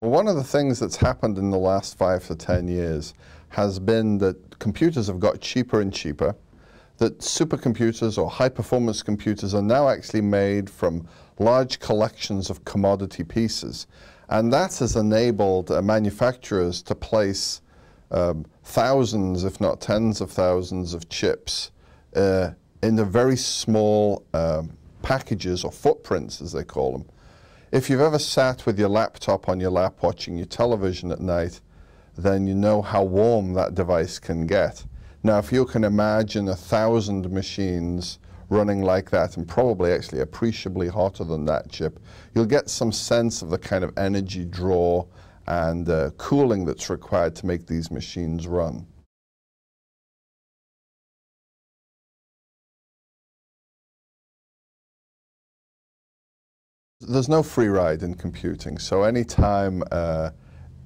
One of the things that's happened in the last five to ten years has been that computers have got cheaper and cheaper, that supercomputers or high performance computers are now actually made from large collections of commodity pieces. And that has enabled uh, manufacturers to place um, thousands, if not tens of thousands, of chips uh, in the very small um, packages or footprints, as they call them. If you've ever sat with your laptop on your lap watching your television at night, then you know how warm that device can get. Now, if you can imagine a thousand machines running like that and probably actually appreciably hotter than that chip, you'll get some sense of the kind of energy draw and uh, cooling that's required to make these machines run. There's no free ride in computing, so anytime uh,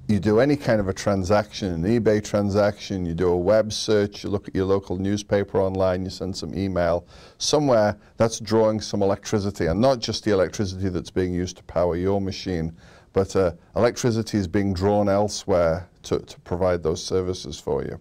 you do any kind of a transaction, an eBay transaction, you do a web search, you look at your local newspaper online, you send some email, somewhere that's drawing some electricity, and not just the electricity that's being used to power your machine, but uh, electricity is being drawn elsewhere to, to provide those services for you.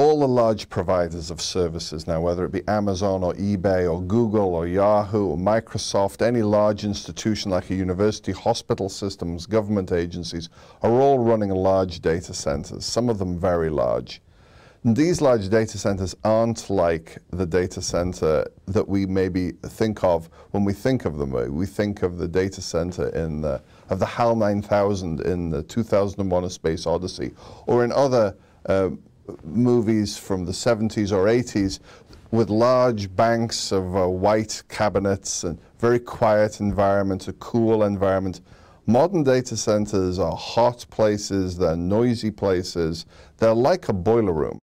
All the large providers of services now, whether it be Amazon or eBay or Google or Yahoo or Microsoft, any large institution like a university, hospital systems, government agencies, are all running large data centers, some of them very large. And these large data centers aren't like the data center that we maybe think of when we think of them. We think of the data center in the, of the HAL 9000 in the 2001 A Space Odyssey or in other uh, movies from the 70s or 80s with large banks of uh, white cabinets and very quiet environment, a cool environment. Modern data centers are hot places, they're noisy places, they're like a boiler room.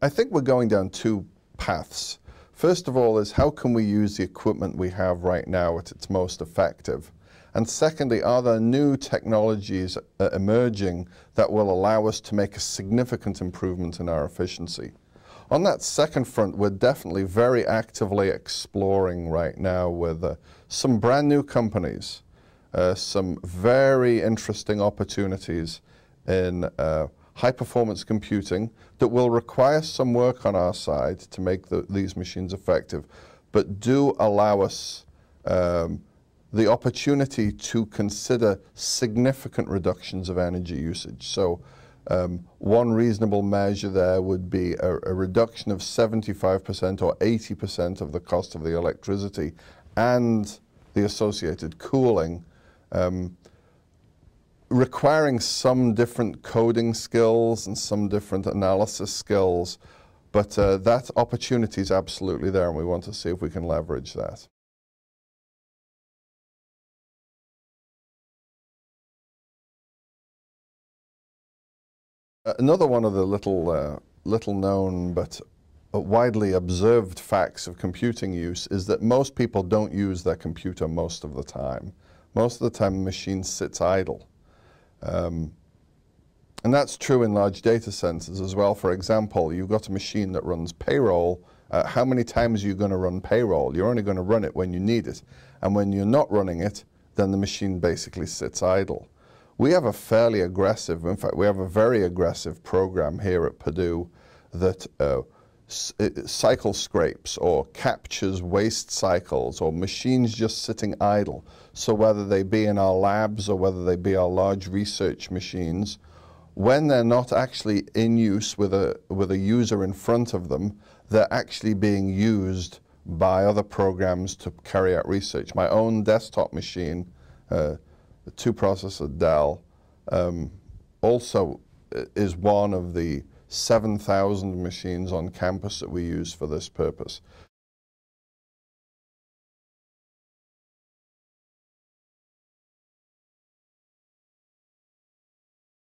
I think we're going down two paths. First of all is how can we use the equipment we have right now at its most effective? And secondly, are there new technologies uh, emerging that will allow us to make a significant improvement in our efficiency? On that second front, we're definitely very actively exploring right now with uh, some brand new companies, uh, some very interesting opportunities in uh, high performance computing that will require some work on our side to make the, these machines effective, but do allow us um, the opportunity to consider significant reductions of energy usage. So um, one reasonable measure there would be a, a reduction of 75% or 80% of the cost of the electricity and the associated cooling um, requiring some different coding skills and some different analysis skills, but uh, that opportunity is absolutely there, and we want to see if we can leverage that. Another one of the little, uh, little known but widely observed facts of computing use is that most people don't use their computer most of the time. Most of the time the machine sits idle. Um, and that's true in large data centers as well. For example, you've got a machine that runs payroll. Uh, how many times are you going to run payroll? You're only going to run it when you need it. And when you're not running it, then the machine basically sits idle. We have a fairly aggressive, in fact, we have a very aggressive program here at Purdue that uh, cycle scrapes or captures waste cycles or machines just sitting idle. So whether they be in our labs or whether they be our large research machines, when they're not actually in use with a, with a user in front of them, they're actually being used by other programs to carry out research. My own desktop machine, uh, two processor Dell, um, also is one of the 7,000 machines on campus that we use for this purpose.